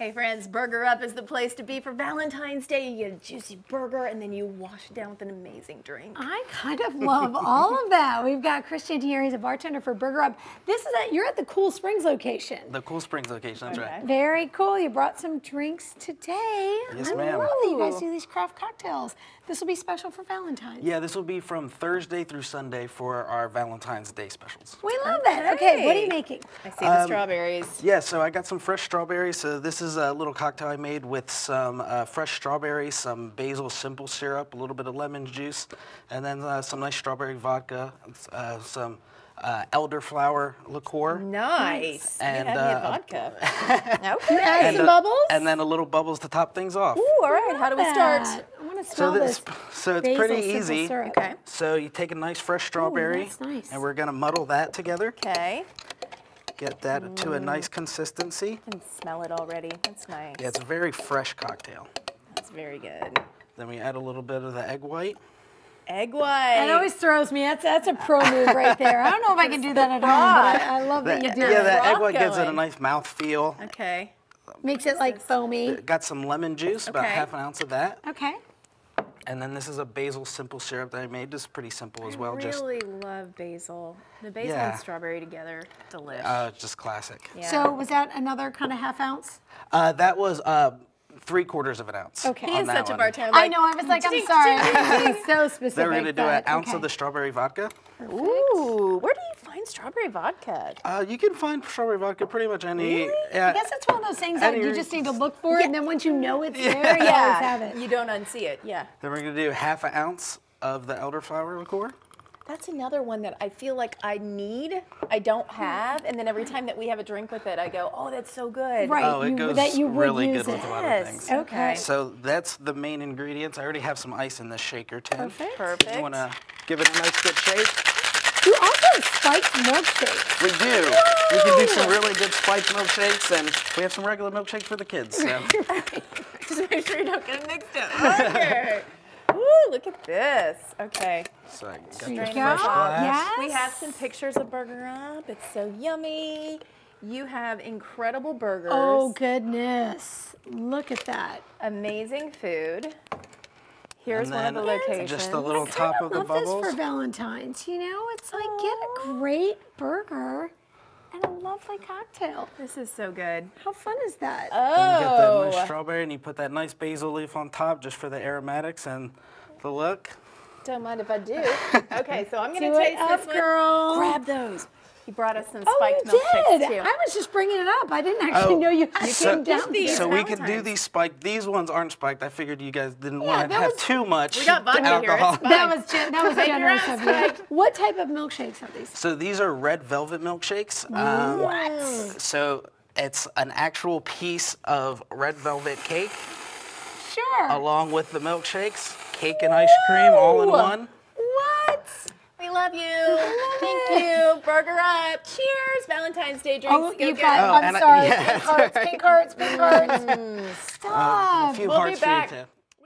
Hey friends, Burger Up is the place to be for Valentine's Day. You get a juicy burger and then you wash it down with an amazing drink. I kind of love all of that. We've got Kristian here. He's a bartender for Burger Up. This is at you're at the Cool Springs location. The Cool Springs location, that's Okay. right. Very cool. You brought some drinks today. Yes, I ma'am. love that you guys do these craft cocktails. This will be special for Valentine's. Yeah, this will be from Thursday through Sunday for our Valentine's Day specials. We love that. Okay, what are you making? I see the um, strawberries. Yeah, so I got some fresh strawberries. So this is a little cocktail I made with some uh, fresh strawberries, some basil simple syrup, a little bit of lemon juice, and then uh, some nice strawberry vodka, uh, some uh, elderflower liqueur. Nice. And, you have uh, vodka. okay. And, some uh, bubbles? and then a little bubbles to top things off. Ooh, all right. How do we start? That. I want to So smell this, this. so it's basil pretty easy. syrup. Okay. So you take a nice fresh strawberry, that's nice. and we're gonna muddle that together. Okay. Get that to a nice mm. consistency. I can smell it already. That's nice. Yeah, it's a very fresh cocktail. That's very good. Then we add a little bit of the egg white. Egg white. It always throws me. That's that's a pro move right there. I don't know if I can do that at all, but I, I love that The- you do yeah, that egg froth white gives it a nice mouth feel. Okay. Makes it like foamy. Got some lemon juice, about half an ounce of that. Okay. And then this is a basil simple syrup that I made. This is pretty simple as I well. Just really love basil. The basil Yeah. and strawberry together, delicious. uh, just classic. yeah. So was that another kind of half ounce? Uh, that was uh, three quarters of an ounce. Okay. he is that such a one. bartender. I know. I was like, I'm sorry. ding, I'm being so specific. Then we're gonna do an ounce okay. of the strawberry vodka. Ooh, where do you find strawberry vodka? Uh, you can find strawberry vodka pretty much any. Really? Yeah, I guess it's one of those things that you just need to look for it, and then once you know it's there, you always have it. You don't unsee it. Yeah. Then we're gonna do half an ounce of the elderflower liqueur. That's another one that I feel like I need, I don't have, and then every time that we have a drink with it, I go, oh, that's so good. Right. Oh, it you, goes that you would really good it. with a lot of things. Okay. So that's the main ingredients. I already have some ice in the shaker tin. Perfect. Perfect. You wanna give it a nice good shake? You also have spiked milkshakes. We do. We can do some really good spiked milkshakes, and we have some regular milkshakes for the kids. So. Just make sure you don't get it mixed up. Okay. Ooh, look at this. Okay. So I got you the go. fresh glass. Yes. We have some pictures of Burger Up. It's so yummy. You have incredible burgers. Oh goodness! Look at that. Amazing food. Here's And one of the locations. Just a little top of the Love this for Valentine's. You know, it's like get a great burger and a lovely cocktail. This is so good. How fun is that? And you get that Oh. nice strawberry, and you put that nice basil leaf on top just for the aromatics and the look. Don't mind if I do. Okay, so I'm gonna Do it taste up, this one. girl. Grab those. He brought us some oh, spiked you milkshakes did. too. I was just bringing it up. I didn't actually know you had so, them down these. so we could do these spiked. These ones aren't spiked. I figured you guys didn't Yeah, want to have was- too much We got vodka here, alcohol. fine. That was that was generous of you. What type of milkshakes are these? So these are red velvet milkshakes. Um, What? So it's an actual piece of red velvet cake Sure. along with the milkshakes, cake and ice cream all in one. What? We love you. Thank you. Burger up. Cheers. Valentine's Day drinks. Oh, Go you've get got. them. Oh, I'm and I- sorry. yeah, pink hearts. Pink hearts. Pink hearts. Mm. Um, a Stop. few We'll be hearts for you back. too.